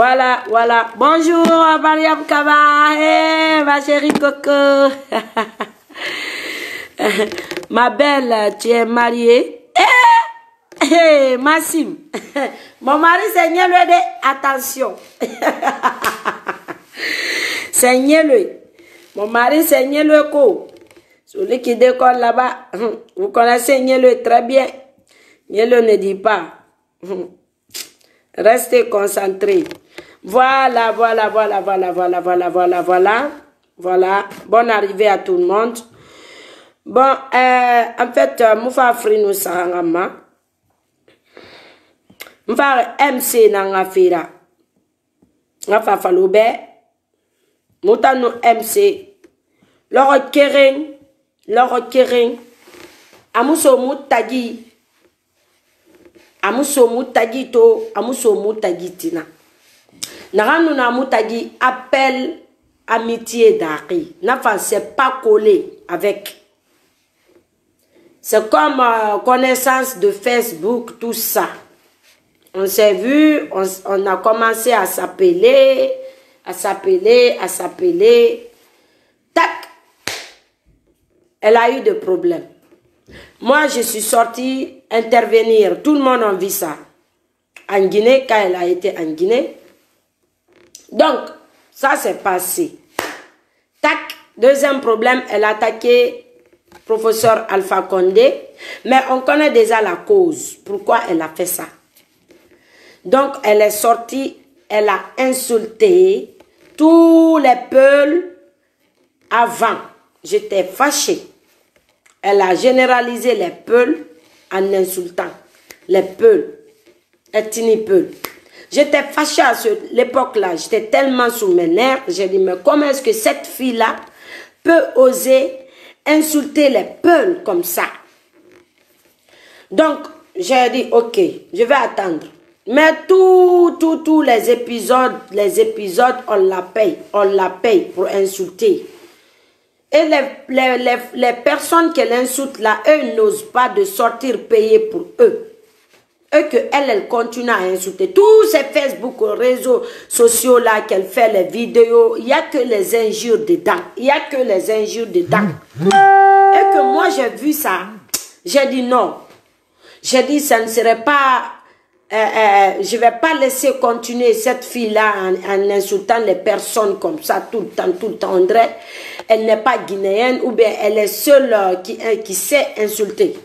Voilà, voilà. Bonjour, Mariam Kaba. Hey, ma chérie Coco. ma belle, tu es mariée. Eh, hey, Massim. Mon mari, c'est Nielwe. Attention. c'est Nielwe. Mon mari, c'est Nielwe Ko. Celui qui décolle là-bas, vous connaissez Nielwe très bien. Nielwe ne dit pas. Restez concentrés. Voilà, voilà, voilà, voilà, voilà, voilà, voilà, voilà. Voilà. Bonne arrivée à tout le monde. Bon, euh, en fait, euh, Moufa Frino Sarangama. Moufa MC Nanga Fira. Moufa Faloube. Mouta no MC. Loro Kering. Loro Kering. Amuso Moutagi. Amuso Moutagi to. Amuso Moutagi tina. Naganu na Moutagi appelle amitié d'Ari. Nafa, c'est pas collé avec. C'est comme euh, connaissance de Facebook, tout ça. On s'est vu, on, a commencé à s'appeler, à s'appeler, à s'appeler. Tac! Elle a eu des problèmes. Moi, je suis sortie intervenir. Tout le monde a vu ça. En Guinée, quand elle a été en Guinée. Donc, ça s'est passé. Tac! Deuxième problème, elle a attaqué professeur Alpha Condé, mais on connaît déjà la cause, pourquoi elle a fait ça. Donc, elle est sortie, elle a insulté tous les peuples avant. J'étais fâchée. Elle a généralisé les peuples en insultant les peuples, ethnie peuples. J'étais fâchée à l'époque-là, j'étais tellement sous mes nerfs, j'ai dit, mais comment est-ce que cette fille-là peut oser insulter les peuples comme ça? Donc, j'ai dit, ok, je vais attendre. Mais tous, tous, tous les épisodes, les épisodes, on la paye, on la paye pour insulter. Et les, les, les, les personnes qu'elle insulte là, eux n'osent pas de sortir payer pour eux. Et qu'elle, elle continue à insulter. Tous ces Facebook, réseaux sociaux là, qu'elle fait les vidéos, il n'y a que les injures dedans. Il n'y a que les injures dedans. Et que moi, j'ai vu ça. J'ai dit non. J'ai dit, ça ne serait pas... Euh, euh, je ne vais pas laisser continuer cette fille-là en, en, insultant les personnes comme ça tout le temps, tout le temps. Dirait, elle n'est pas guinéenne ou bien elle est seule euh, qui, qui sait insulter.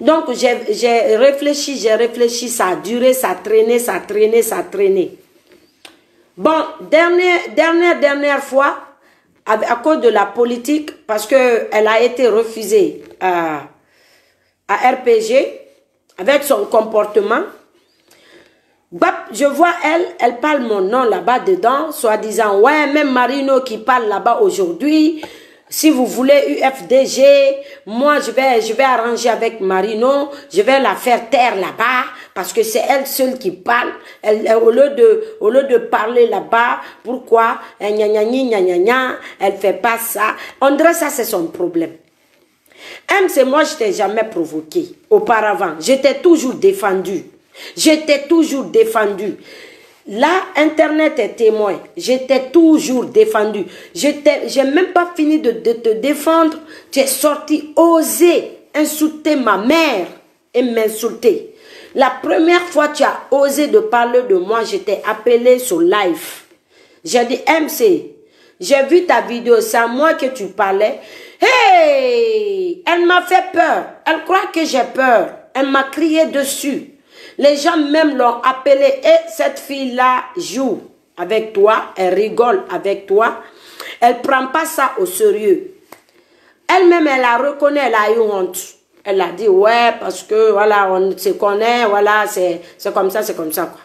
Donc, j'ai réfléchi, j'ai réfléchi, ça a duré, ça a traîné, ça a traîné, ça a traîné. Bon, dernière, dernière, dernière fois, à, cause de la politique, parce qu'elle a été refusée à, à RPG, avec son comportement, je vois elle, elle parle mon nom là-bas dedans, soit disant, ouais, même Marino qui parle là-bas aujourd'hui, si vous voulez UFDG, moi je vais, je vais arranger avec Marino, je vais la faire taire là-bas parce que c'est elle seule qui parle. Elle, au lieu de, au lieu de parler là-bas, pourquoi? Elle gna, elle fait pas ça. Dirait ça c'est son problème. M, c'est moi je t'ai jamais provoqué auparavant. J'étais toujours défendu. J'étais toujours défendu. Là, Internet est témoin. J'étais toujours défendu. J'ai même pas fini de, te défendre. Tu es sorti oser insulter ma mère et m'insulter. La première fois tu as osé de parler de moi, j'étais appelé sur live. J'ai dit, MC, j'ai vu ta vidéo, c'est à moi que tu parlais. Hey! Elle m'a fait peur. Elle croit que j'ai peur. Elle m'a crié dessus. Les gens même l'ont appelé et cette fille-là joue avec toi, elle rigole avec toi. Elle prend pas ça au sérieux. Elle-même, elle a reconnu, elle a eu honte. Elle a dit, ouais, parce que, voilà, on se connaît, voilà, c'est comme ça, c'est comme ça, quoi.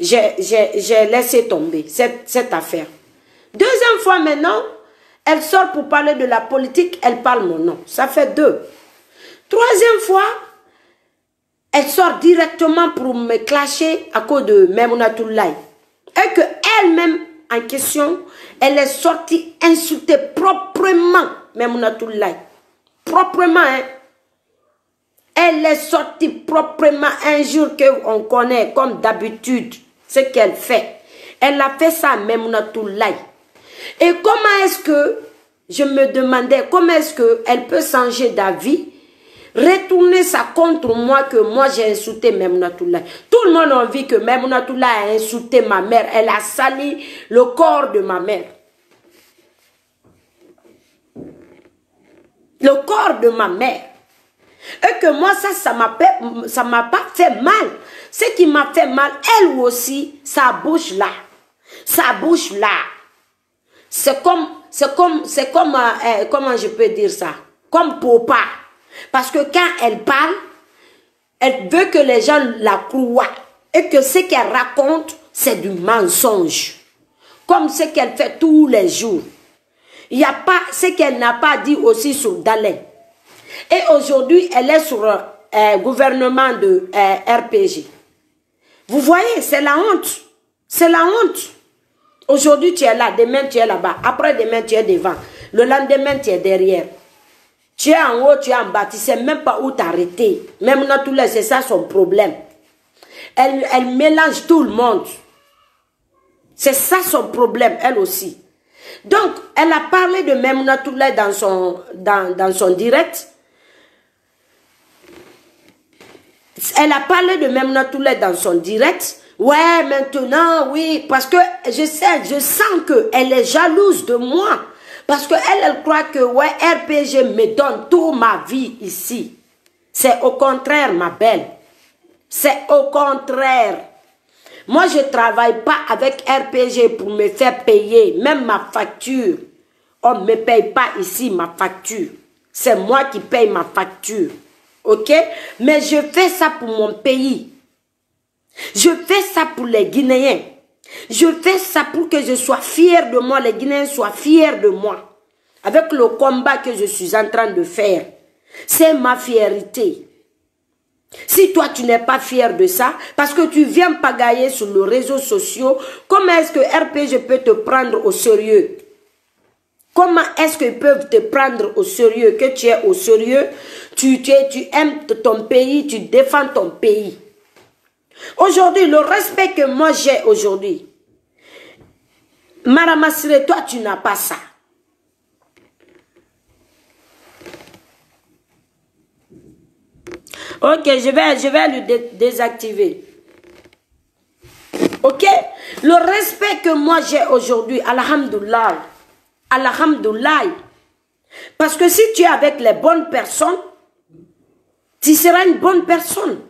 J'ai laissé tomber cette, cette affaire. Deuxième fois maintenant, elle sort pour parler de la politique, elle parle mon nom. Ça fait deux. Troisième fois, elle sort directement pour me clasher à cause de Memounatoulaye. Et que elle-même, en question, elle est sortie insulter proprement Memounatoulaye. Proprement, hein. Elle est sortie proprement un jour qu'on connaît, comme d'habitude. ce qu'elle fait. Elle a fait ça à Memunatoulaye. Et comment est-ce que, je me demandais, comment est-ce qu'elle peut changer d'avis retourner ça contre moi que moi j'ai insulté Memunatoulaye. Tout le monde a envie que Memunatoulaye a insulté ma mère. Elle a sali le corps de ma mère. Le corps de ma mère. Et que moi, ça, ça ça m'a pas fait mal. Ce qui m'a fait mal, elle aussi, sa bouche là. Sa bouche là. C'est comme, c'est comme, c'est comme, euh, euh, comment je peux dire ça? Comme Popa. Parce que quand elle parle, elle veut que les gens la croient. Et que ce qu'elle raconte, c'est du mensonge. Comme ce qu'elle fait tous les jours. Il n'y a pas ce qu'elle n'a pas dit aussi sur Dalin. Et aujourd'hui, elle est sur un euh, gouvernement de RPG. Vous voyez, c'est la honte. C'est la honte. Aujourd'hui, tu es là, demain, tu es là-bas. Après, demain, tu es devant. Le lendemain, tu es derrière. Tu es en haut, tu es en bas. Tu sais même pas où t'arrêter. Même les, c'est ça son problème. Elle, elle mélange tout le monde. C'est ça son problème, elle aussi. Donc, elle a parlé de Memna dans son, dans, dans son direct. Elle a parlé de Memna dans son direct. Ouais, maintenant, oui, parce que je je sens qu'elle est jalouse de moi. Parce qu'elle, elle croit que, ouais, RPG me donne toute ma vie ici. C'est au contraire, ma belle. C'est au contraire. Moi, je ne travaille pas avec RPG pour me faire payer, même ma facture. On ne me paye pas ici ma facture. C'est moi qui paye ma facture. OK? Mais je fais ça pour mon pays. Je fais ça pour les Guinéens. Je fais ça pour que je sois fier de moi, les Guinéens soient fiers de moi. Avec le combat que je suis en train de faire. C'est ma fierté. Si toi, tu n'es pas fier de ça, parce que tu viens pagailler sur les réseaux sociaux, comment est-ce que RPG peut te prendre au sérieux? Comment est-ce qu'ils peuvent te prendre au sérieux? Que tu es au sérieux, tu, aimes ton pays, tu défends ton pays. Aujourd'hui, le respect que moi j'ai aujourd'hui, Maramasire, toi, tu n'as pas ça. Ok, je vais, je vais le désactiver. Ok? Le respect que moi j'ai aujourd'hui, Alhamdulillah, Alhamdulillah. Parce que si tu es avec les bonnes personnes, tu seras une bonne personne.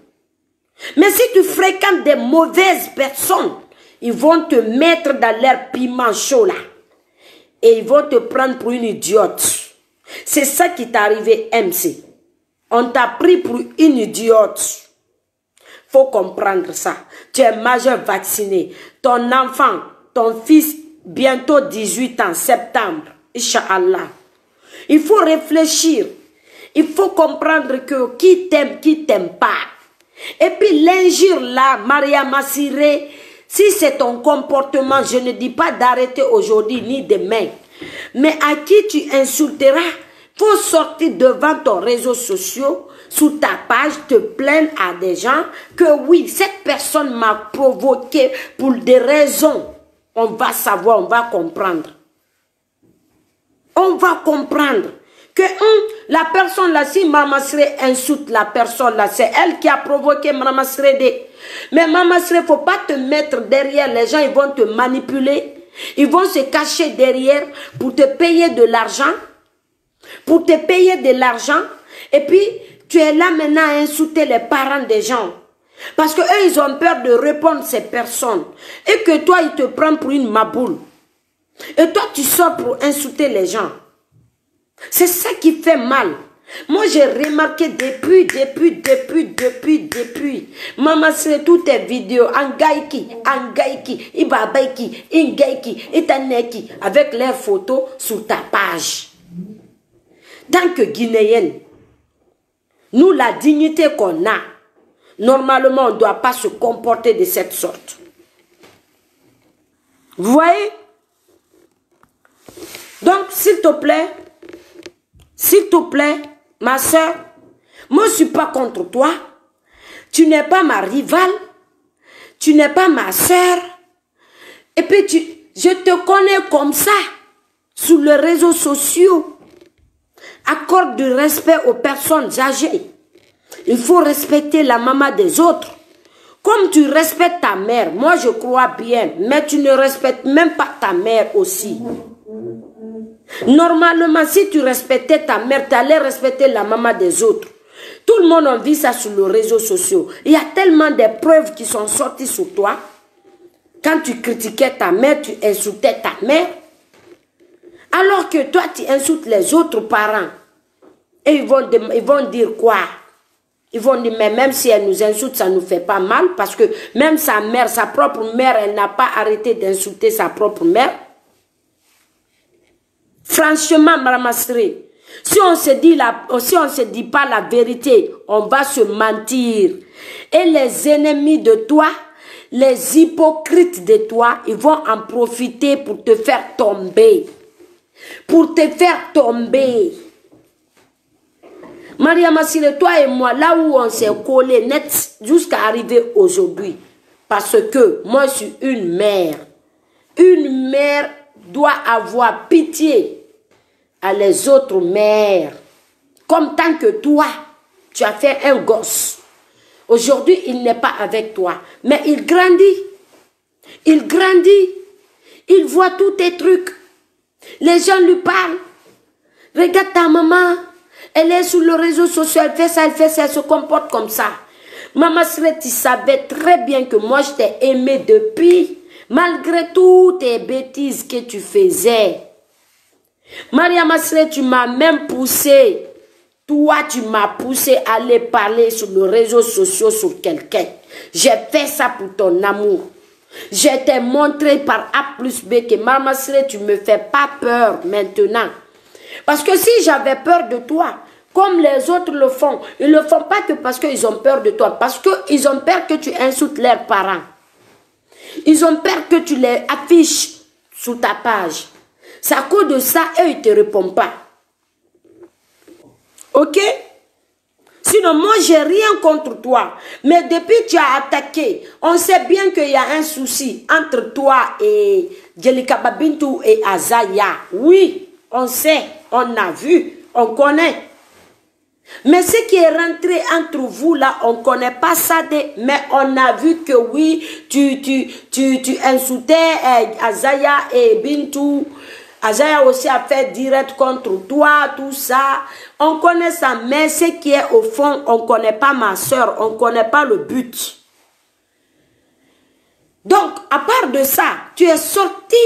Mais si tu fréquentes des mauvaises personnes, ils vont te mettre dans l'air piment chaud là. Et ils vont te prendre pour une idiote. C'est ça qui t'est arrivé, MC. On t'a pris pour une idiote. faut comprendre ça. Tu es majeur vacciné. Ton enfant, ton fils, bientôt 18 ans, septembre. Inch'Allah. Il faut réfléchir. Il faut comprendre que qui t'aime, qui t'aime pas. Et puis l'injure là, Maria Massiré, si c'est ton comportement, je ne dis pas d'arrêter aujourd'hui ni demain. Mais à qui tu insulteras, faut sortir devant ton réseau social, sous ta page, te plaindre à des gens que oui, cette personne m'a provoqué pour des raisons. On va savoir, on va comprendre. On va comprendre que la personne là, si Mama insulte la personne là, c'est elle qui a provoqué Mama Mais Mama ne faut pas te mettre derrière, les gens ils vont te manipuler. Ils vont se cacher derrière pour te payer de l'argent. Pour te payer de l'argent. Et puis, tu es là maintenant à insulter les parents des gens. Parce que eux, ils ont peur de répondre ces personnes. Et que toi, ils te prennent pour une maboule. Et toi, tu sors pour insulter les gens. C'est ça qui fait mal. Moi, j'ai remarqué depuis, depuis, depuis, depuis, depuis. Maman, c'est toutes tes vidéos. Angaiki, Angaiki, Ibabaiki, Ingaiki, Itaneki, avec leurs photos sur ta page. Tant que Guinéenne, nous, la dignité qu'on a, normalement, on ne doit pas se comporter de cette sorte. Vous voyez? Donc, s'il te plaît, s'il te plaît, ma soeur, moi je ne suis pas contre toi. Tu n'es pas ma rivale. tu n'es pas ma soeur. Et puis tu, je te connais comme ça, sur les réseaux sociaux. Accorde du respect aux personnes âgées. Il faut respecter la maman des autres. Comme tu respectes ta mère, moi je crois bien, mais tu ne respectes même pas ta mère aussi. Normalement, si tu respectais ta mère, tu allais respecter la maman des autres. Tout le monde en vit ça sur les réseaux sociaux. Il y a tellement de preuves qui sont sorties sur toi. Quand tu critiquais ta mère, tu insultais ta mère. Alors que toi, tu insultes les autres parents. Et ils vont, ils vont dire quoi? Ils vont dire, mais même si elle nous insulte, ça ne nous fait pas mal. Parce que même sa mère, sa propre mère, elle n'a pas arrêté d'insulter sa propre mère. Franchement, Madame si on se dit la, si on se dit pas la vérité, on va se mentir. Et les ennemis de toi, les hypocrites de toi, ils vont en profiter pour te faire tomber. Pour te faire tomber. Maria Massile, toi et moi, là où on s'est collé net jusqu'à arriver aujourd'hui. Parce que moi, je suis une mère. Une mère doit avoir pitié à les autres mères. Comme tant que toi, tu as fait un gosse. Aujourd'hui, il n'est pas avec toi, mais il grandit. Il grandit. Il voit tous tes trucs. Les gens lui parlent. Regarde ta maman. Elle est sur le réseau social, elle fait ça, elle fait ça, elle se comporte comme ça. Maman tu savais très bien que moi je t'ai aimé depuis, malgré toutes tes bêtises que tu faisais. Maria Masre, tu m'as même poussé. Toi, tu m'as poussé à aller parler sur les réseaux sociaux sur quelqu'un. J'ai fait ça pour ton amour. Je t'ai montré par A plus B que Maman tu me fais pas peur maintenant. Parce que si j'avais peur de toi, comme les autres le font, ils ne le font pas que parce qu'ils ont peur de toi, parce qu'ils ont peur que tu insultes leurs parents. Ils ont peur que tu les affiches sous ta page. C'est à cause de ça, eux, ils ne te répondent pas. Ok? Sinon, moi, j'ai rien contre toi. Mais depuis que tu as attaqué, on sait bien qu'il y a un souci entre toi et Jelika Babintou et Azaya. Oui, on sait, on a vu, on connaît. Mais ce qui est rentré entre vous là, on ne connaît pas ça, mais on a vu que oui, tu, tu, tu, tu insultais eh, Azaya et Bintou Azaya aussi a fait direct contre toi, tout ça. On connaît ça, mais ce qui est au fond, on ne connaît pas ma soeur, on ne connaît pas le but. Donc, à part de ça, tu es sorti,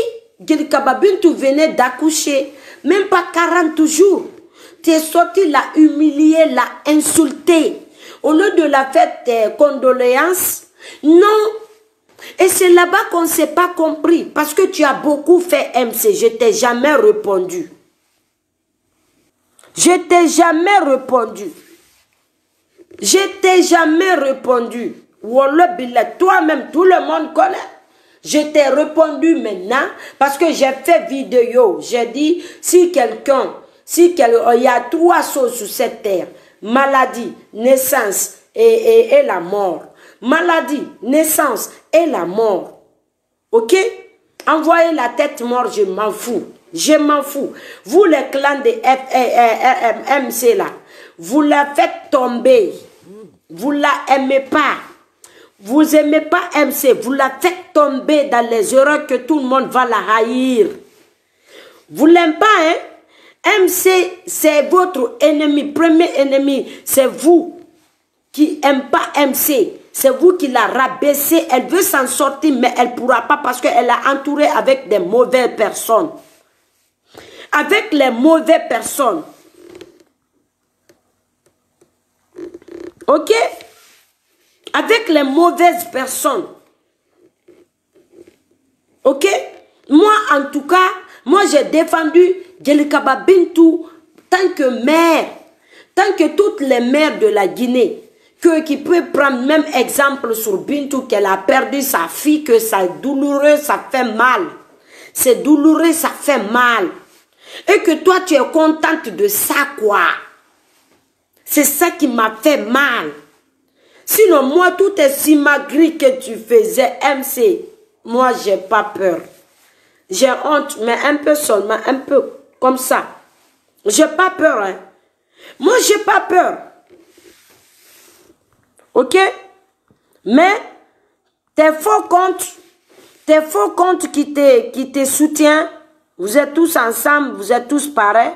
Kababine, tu venais d'accoucher, même pas 40 jours. Tu es sorti, l'a humilié, l'a insulté. Au lieu de la faire tes condoléances, non, et c'est là-bas qu'on ne s'est pas compris. Parce que tu as beaucoup fait MC. Je t'ai jamais répondu. Je t'ai jamais répondu. Je t'ai jamais répondu. Toi-même, tout le monde connaît. Je t'ai répondu maintenant parce que j'ai fait vidéo. J'ai dit, si quelqu'un, si quelqu'un, il y a trois choses sur cette terre. Maladie, naissance et, et la mort maladie, naissance et la mort. Ok? Envoyez la tête morte, je m'en fous. Je m'en fous. Vous, les clans de MC là, vous la faites tomber. Vous la aimez pas. Vous aimez pas MC. Vous la faites tomber dans les erreurs que tout le monde va la haïr. Vous l'aimez pas, hein? MC, c'est votre ennemi. Premier ennemi, c'est vous qui n'aimez pas MC. C'est vous qui l'a rabaissée. Elle veut s'en sortir, mais elle ne pourra pas parce qu'elle est entourée avec des mauvaises personnes. Avec les mauvaises personnes. Ok? Avec les mauvaises personnes. Ok? Moi, en tout cas, moi, j'ai défendu Djelikaba Bintou tant que mère, tant que toutes les mères de la Guinée que qui peut prendre même exemple sur Bintou qu'elle a perdu sa fille, que c'est douloureux, ça fait mal. C'est douloureux, ça fait mal. Et que toi, tu es contente de ça, quoi. C'est ça qui m'a fait mal. Sinon, moi, tout est si magri que tu faisais, MC. Moi, j'ai pas peur. J'ai honte, mais un peu seulement, un peu comme ça. J'ai pas peur, hein. Moi, j'ai pas peur. Ok? Mais, tes faux comptes, tes faux comptes qui te, soutiennent, vous êtes tous ensemble, vous êtes tous pareils.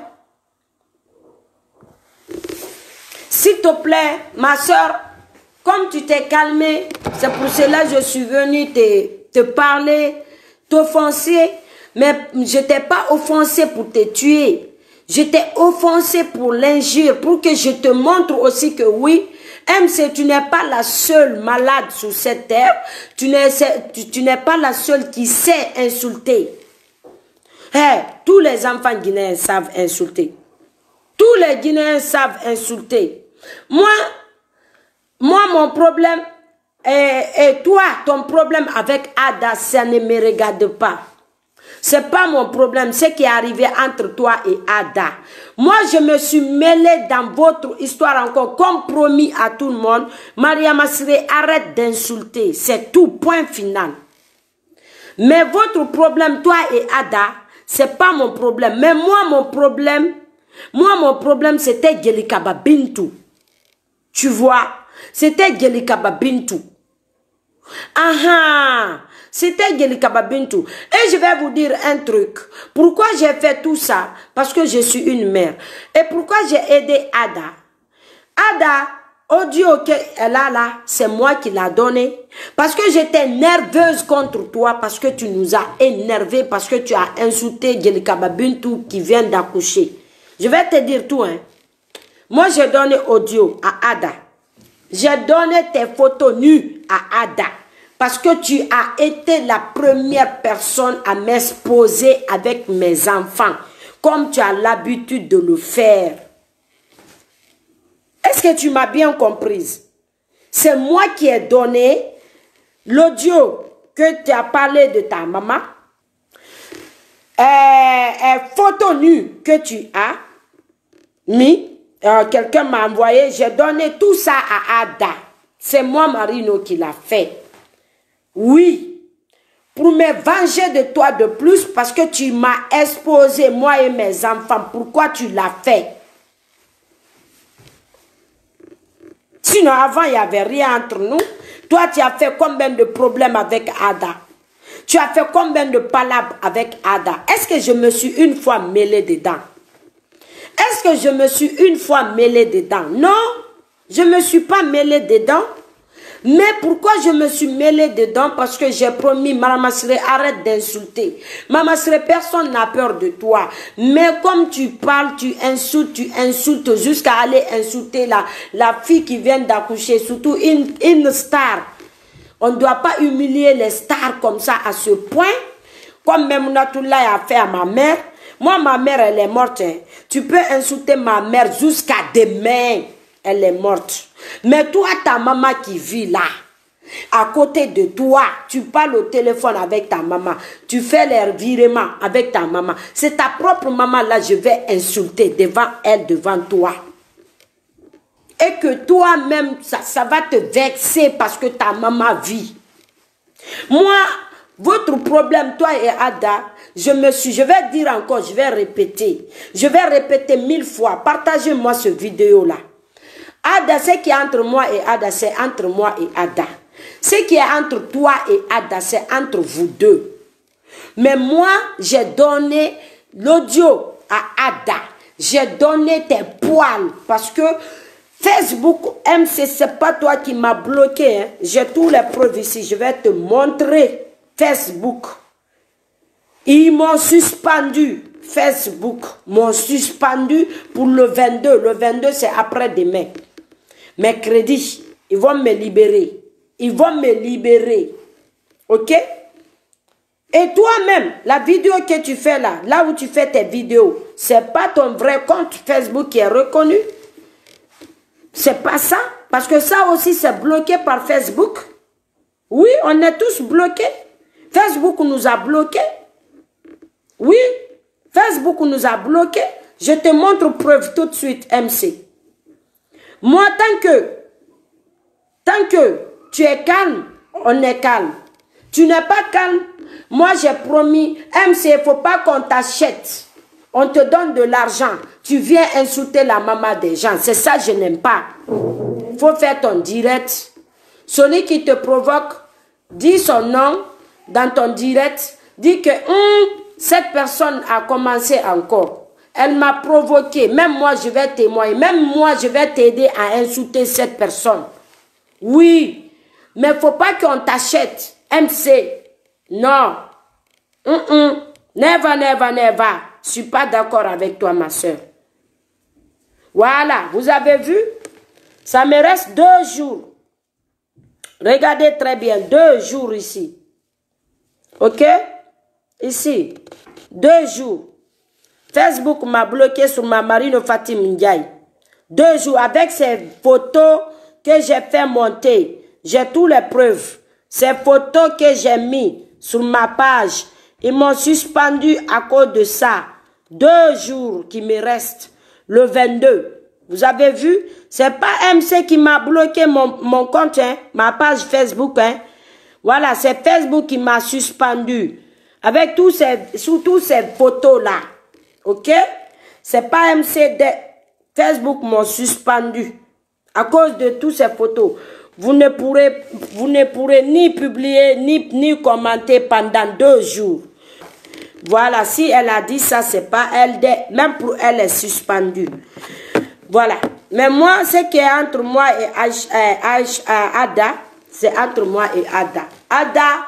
S'il te plaît, ma soeur, comme tu t'es calmée, c'est pour cela que je suis venue te, te parler, t'offenser, mais je t'ai pas offensé pour te tuer. Je t'ai offensé pour l'injure, pour que je te montre aussi que oui, MC, tu n'es pas la seule malade sur cette terre. Tu n'es pas la seule qui sait insulter. Hey, tous les enfants guinéens savent insulter. Tous les Guinéens savent insulter. Moi, moi, mon problème, et, toi, ton problème avec Ada, ça ne me regarde pas. C'est pas mon problème, ce qui est arrivé entre toi et Ada. Moi, je me suis mêlée dans votre histoire encore, comme promis à tout le monde. Maria Massiré, arrête d'insulter. C'est tout, point final. Mais votre problème, toi et Ada, c'est pas mon problème. Mais moi, mon problème, moi, mon problème, c'était Gelika Bintou. Tu vois, c'était Gelika Bintou. Ah ah, c'était Gelika Bintou. Et je vais vous dire un truc. Pourquoi j'ai fait tout ça? Parce que je suis une mère. Et pourquoi j'ai aidé Ada? Ada, audio qu'elle a là, c'est moi qui l'a donné. Parce que j'étais nerveuse contre toi, parce que tu nous as énervé, parce que tu as insulté Gelika Bintou qui vient d'accoucher. Je vais te dire tout, hein. Moi, j'ai donné audio à Ada. J'ai donné tes photos nues à Ada. Parce que tu as été la première personne à m'exposer avec mes enfants. Comme tu as l'habitude de le faire. Est-ce que tu m'as bien comprise? C'est moi qui ai donné l'audio que tu as parlé de ta maman. Euh, euh, photo nue que tu as mis. Euh, quelqu'un m'a envoyé, j'ai donné tout ça à Ada. C'est moi, Marino, qui l'a fait. Oui, pour me venger de toi de plus parce que tu m'as exposé, moi et mes enfants. Pourquoi tu l'as fait? Sinon, avant, il n'y avait rien entre nous. Toi, tu as fait combien de problèmes avec Ada? Tu as fait combien de palabres avec Ada? Est-ce que je me suis une fois mêlée dedans? Est-ce que je me suis une fois mêlée dedans? Non, je ne me suis pas mêlée dedans. Mais pourquoi je me suis mêlée dedans Parce que j'ai promis, Maman arrête d'insulter. Maman personne n'a peur de toi. Mais comme tu parles, tu insultes, tu insultes jusqu'à aller insulter la, fille qui vient d'accoucher, surtout une, une star. On ne doit pas humilier les stars comme ça à ce point. Comme Memounatoula a fait à ma mère. Moi, ma mère, elle est morte. Hein. Tu peux insulter ma mère jusqu'à demain. Elle est morte. Mais toi, ta maman qui vit là, à côté de toi, tu parles au téléphone avec ta maman, tu fais les virements avec ta maman. C'est ta propre maman là, je vais insulter devant elle, devant toi. Et que toi-même, ça, ça va te vexer parce que ta maman vit. Moi, votre problème, toi et Ada, je me suis, je vais dire encore, je vais répéter. Je vais répéter mille fois. Partagez-moi ce vidéo-là. Ada, ce qui est entre moi et Ada, c'est entre moi et Ada. Ce qui est entre toi et Ada, c'est entre vous deux. Mais moi, j'ai donné l'audio à Ada. J'ai donné tes poils parce que Facebook, MC, c'est pas toi qui m'as bloqué. Hein. J'ai tous les preuves ici. Je vais te montrer Facebook. Ils m'ont suspendu. Facebook m'ont suspendu pour le 22. Le 22, c'est après-demain. Mercredi, ils vont me libérer. Ils vont me libérer. OK? Et toi-même, la vidéo que tu fais là, là où tu fais tes vidéos, c'est pas ton vrai compte Facebook qui est reconnu? C'est pas ça? Parce que ça aussi, c'est bloqué par Facebook? Oui, on est tous bloqués. Facebook nous a bloqués. Oui, Facebook nous a bloqués. Je te montre preuve tout de suite, MC. Moi, tant que Tant que tu es calme, on est calme. Tu n'es pas calme. Moi, j'ai promis, MC, il ne faut pas qu'on t'achète. On te donne de l'argent. Tu viens insulter la maman des gens. C'est ça, je n'aime pas. Il faut faire ton direct. Celui qui te provoque, dis son nom dans ton direct. Dis que hum, cette personne a commencé encore. Elle m'a provoqué. Même moi, je vais témoigner. Même moi, je vais t'aider à insulter cette personne. Oui, mais il faut pas qu'on t'achète. MC, non. Hum, Never, never, never. Je suis pas d'accord avec toi, ma soeur. Voilà, vous avez vu? Ça me reste deux jours. Regardez très bien, deux jours ici. Ok? Ici, deux jours. Facebook m'a bloqué sur ma marine Fatim Ndiaye. Deux jours avec ces photos que j'ai fait monter. J'ai toutes les preuves. Ces photos que j'ai mis sur ma page. Ils m'ont suspendu à cause de ça. Deux jours qui me restent. Le 22. Vous avez vu? C'est pas MC qui m'a bloqué mon, mon compte, hein, ma page Facebook. Hein. Voilà, c'est Facebook qui m'a suspendu. Avec tous ces, sous tous ces photos-là. OK? C'est pas MC de Facebook m'ont suspendu. À cause de toutes ces photos. Vous ne pourrez, vous ne pourrez ni publier, ni, ni commenter pendant deux jours. Voilà, si elle a dit ça, c'est pas elle. Même pour elle, elle est suspendue. Voilà. Mais moi, ce qui est entre moi et euh, euh, Ada, c'est entre moi et Ada. Ada,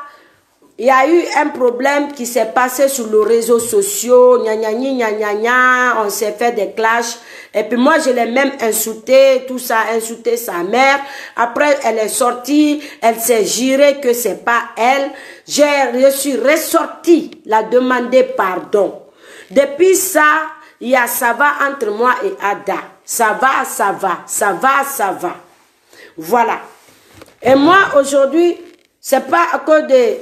il y a eu un problème qui s'est passé sur les réseaux sociaux, on s'est fait des clashs. Et puis moi, je l'ai même insulté, tout ça, insulté sa mère. Après, elle est sortie, elle s'est jurée que c'est pas elle. J'ai, je suis ressortie, la demander pardon. Depuis ça, il y a ça va entre moi et Ada. Ça va, ça va, ça va, ça va. Voilà. Et moi, aujourd'hui, c'est pas à cause de euh,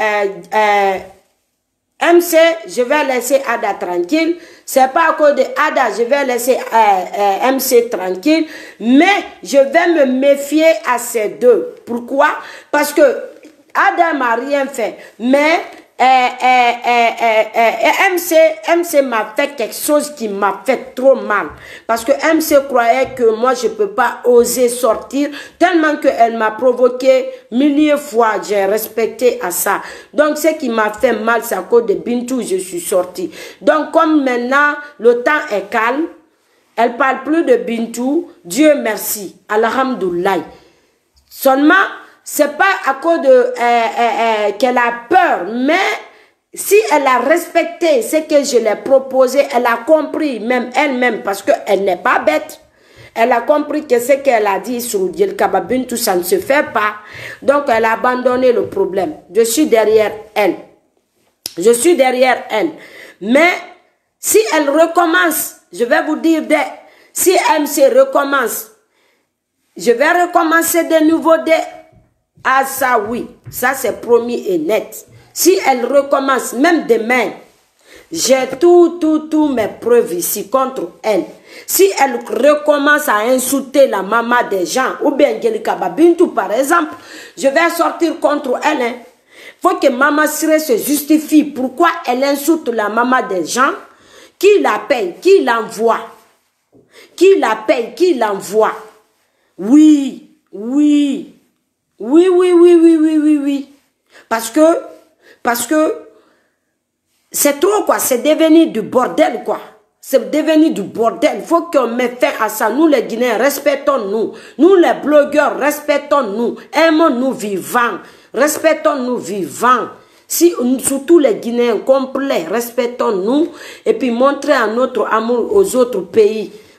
euh, euh, MC, je vais laisser Ada tranquille. C'est pas à cause de Ada, je vais laisser MC tranquille. Mais je vais me méfier à ces deux. Pourquoi? Parce que Ada m'a rien fait. Mais MC, MC m'a fait quelque chose qui m'a fait trop mal. Parce que MC croyait que moi, je ne peux pas oser sortir, tellement qu'elle m'a provoqué milliers fois. J'ai respecté à ça. Donc, ce qui m'a fait mal, c'est à cause de Bintou, je suis sortie. Donc, comme maintenant, le temps est calme, elle parle plus de Bintou, Dieu merci, Alhamdulillah. Seulement, c'est pas à cause de euh, euh, euh, qu'elle a peur, mais si elle a respecté ce que je l'ai proposé, elle a compris, même elle-même, parce qu'elle n'est pas bête. Elle a compris que ce qu'elle a dit sur Diel Kababin, tout ça ne se fait pas. Donc, elle a abandonné le problème. Je suis derrière elle. Je suis derrière elle. Mais, si elle recommence, je vais vous dire, des, si se recommence, je vais recommencer de nouveau des ah ça oui, ça c'est promis et net. Si elle recommence, même demain, j'ai tout, tout, tout mes preuves ici contre elle. Si elle recommence à insulter la maman des gens, ou bien Angelika Babintou par exemple, je vais sortir contre elle. Hein. faut que Maman Siré se justifie pourquoi elle insulte la maman des gens. Qui la Qui l'envoie Qui la Qui l'envoie Oui, oui, oui, oui, oui, oui, oui, oui, oui. Parce que, parce que, c'est trop, quoi. C'est devenu du bordel, quoi. C'est devenu du bordel. Il faut qu'on mette fin à ça. Nous, les Guinéens, respectons-nous. Nous, les blogueurs, respectons-nous. Aimons-nous vivants. Respectons-nous vivants. Si, surtout les Guinéens complets, respectons-nous. Et puis, montrez à notre amour aux autres pays.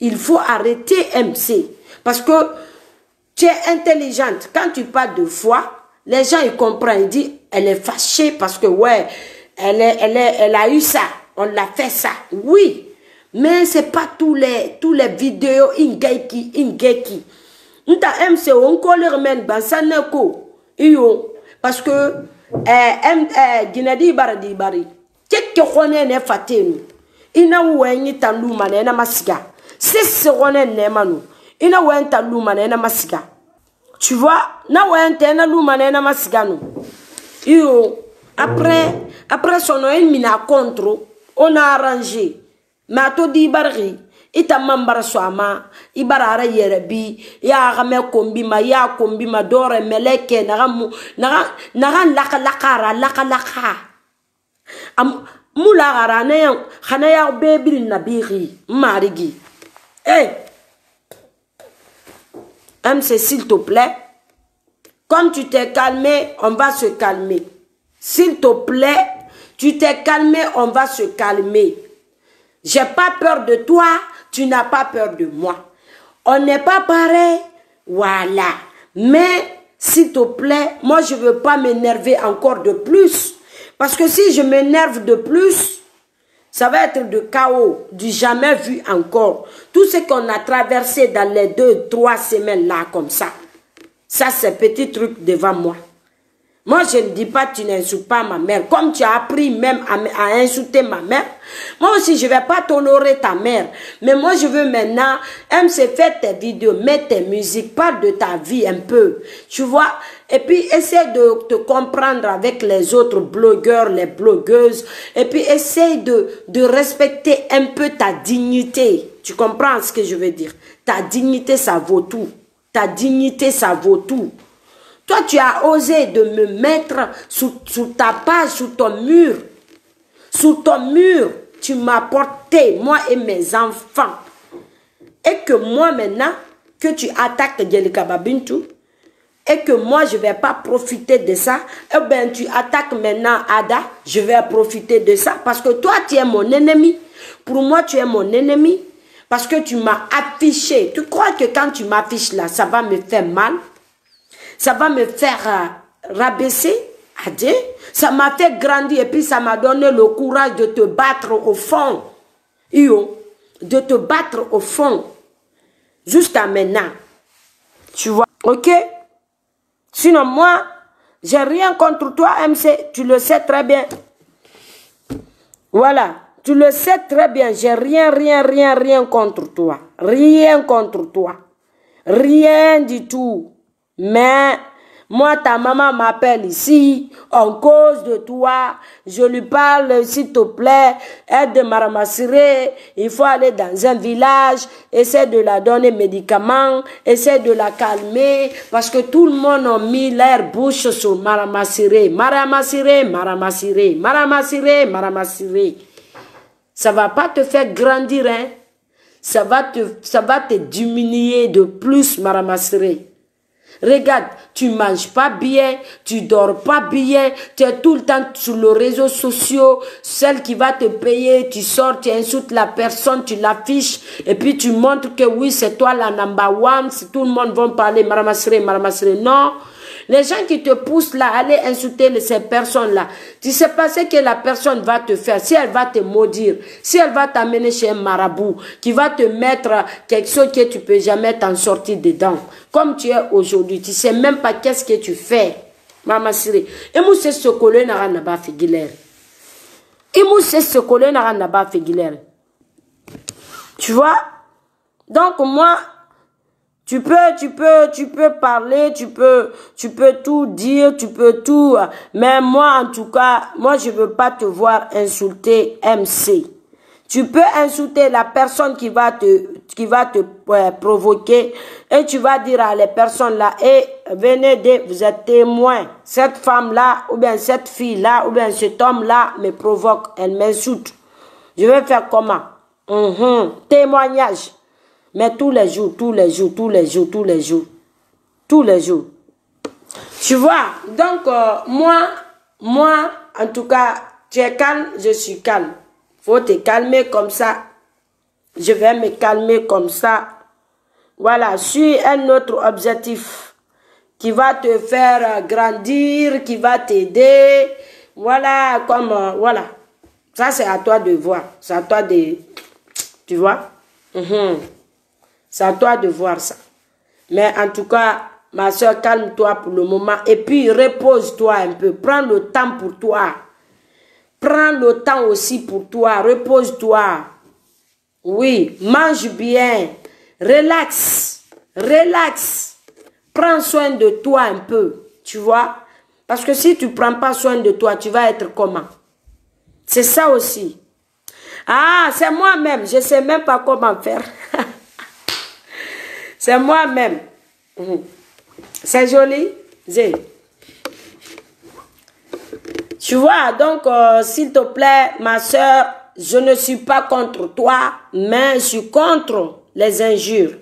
Il faut arrêter MC. Parce que Tu es intelligente. Quand tu parles de foi, les gens ils comprennent. Ils disent, elle est fâchée parce que ouais, elle, est, elle, est, elle a eu ça. On l'a fait ça. Oui. Mais c'est pas tous les, tous les vidéos ingeki, ingeki. Nta MC on colère men bansaneko. Iyo. Parce que, eh, M, eh, Ginadi Baradi Bari. Tchèque kone ne fatenu. Ina wenyi taluma ne na masiga. sisigone nema nu ina wenta luma na ina masiga tu vois na wenta ina luma na ina masiga nu iyo après après sono en mina contre on a arrangé. Mais ato di barri ita man bara so ama i bara ara yɛrɛ bi ya gamɛ kombi ma ya kombi ma dɔrɛ mɛlɛkɛ naga mu naga naga laka lakara laka laka. Am mu lagara ne yan xana ya bebiri nabiri marigi. MC s'il te plaît comme tu t'es calmé on va se calmer s'il te plaît tu t'es calmé on va se calmer j'ai pas peur de toi tu n'as pas peur de moi. On n'est pas pareil, voilà. Mais, s'il te plaît, moi, je veux pas m'énerver encore de plus. Parce que si je m'énerve de plus, ça va être de chaos, du jamais vu encore. Tout ce qu'on a traversé dans les deux, trois semaines là, comme ça, ça, c'est petit truc devant moi. Moi, je ne dis pas tu n'insultes pas ma mère. Comme tu as appris même à, à insulter ma mère, moi aussi, je ne vais pas t'honorer ta mère. Mais moi, je veux maintenant, se faire tes vidéos, mettre tes musiques, parle de ta vie un peu. Tu vois? Et puis, essaie de te comprendre avec les autres blogueurs, les blogueuses. Et puis, essaie de respecter un peu ta dignité. Tu comprends ce que je veux dire? Ta dignité, ça vaut tout. Ta dignité, ça vaut tout. Toi, tu as osé de me mettre sous, sous ta page, sous ton mur. Sous ton mur, tu m'as porté, moi et mes enfants. Et que moi maintenant, que tu attaques Djelika et que moi je ne vais pas profiter de ça, eh bien tu attaques maintenant Ada, je vais profiter de ça parce que toi tu es mon ennemi. Pour moi tu es mon ennemi parce que tu m'as affiché. Tu crois que quand tu m'affiches là, ça va me faire mal? Ça va me faire euh, rabaisser à. Ça m'a fait grandir et puis ça m'a donné le courage de te battre au fond. Yo, de te battre au fond. Jusqu'à maintenant. Tu vois, ok? Sinon, moi, j'ai rien contre toi, MC. Tu le sais très bien. Voilà. Tu le sais très bien. J'ai rien, rien, rien, rien contre toi. Rien contre toi. Rien du tout. Mais moi, ta maman m'appelle ici, en cause de toi. Je lui parle, s'il te plaît, aide de ramasser. Il faut aller dans un village, essaie de la donner médicaments, essaie de la calmer, parce que tout le monde a mis l'air bouche sur Maramassiré. Maramassiré, Maramassiré, Maramassiré, Maramassiré. Ça va pas te faire grandir, hein. Ça va te, ça va te diminuer de plus, Maramassiré. Regarde, tu manges pas bien, tu dors pas bien, tu es tout le temps sur les réseaux sociaux, celle qui va te payer, tu sors, tu insultes la personne, tu l'affiches, et puis tu montres que oui, c'est toi la number one, si tout le monde va parler, maramasseré, maramasseré. Non, les gens qui te poussent là, aller insulter ces personnes-là, tu sais pas ce que la personne va te faire. Si elle va te maudire, si elle va t'amener chez un marabout, qui va te mettre quelque chose que tu peux jamais t'en sortir dedans. Comme tu es aujourd'hui, tu sais même pas qu'est-ce que tu fais. Maman Siri. Et moi, c'est ce que l'on a pas fait Et ce que l'on a pas fait Tu vois? Donc, moi, tu peux, tu peux, tu peux parler, tu peux, tu peux tout dire, tu peux tout. Mais moi, en tout cas, moi, je veux pas te voir insulter MC. Tu peux insulter la personne qui va te, qui va te provoquer et tu vas dire à les personnes là, et eh, venez de, vous êtes témoins. Cette femme là, ou bien cette fille là, ou bien cet homme là me provoque, elle m'insulte. Je vais faire comment? Mhm. Témoignage. Mais tous les jours, tous les jours, tous les jours, tous les jours. Tous les jours. Tu vois, donc euh, moi, moi, en tout cas, tu es calme, je suis calme. Faut te calmer comme ça. Je vais me calmer comme ça. Voilà, suis un autre objectif qui va te faire grandir, qui va t'aider. Voilà, comme, euh, voilà. Ça, c'est à toi de voir. C'est à toi de, tu vois? Mhm. C'est à toi de voir ça. Mais en tout cas, ma soeur, calme-toi pour le moment. Et puis, repose-toi un peu. Prends le temps pour toi. Prends le temps aussi pour toi. Repose-toi. Oui, mange bien. Relax. Relax. Prends soin de toi un peu. Tu vois Parce que si tu ne prends pas soin de toi, tu vas être comment? C'est ça aussi. Ah, c'est moi-même. Je ne sais même pas comment faire. c'est moi-même. Mhm. C'est joli. Tu vois, donc, euh, s'il te plaît, ma soeur, je ne suis pas contre toi, mais je suis contre les injures.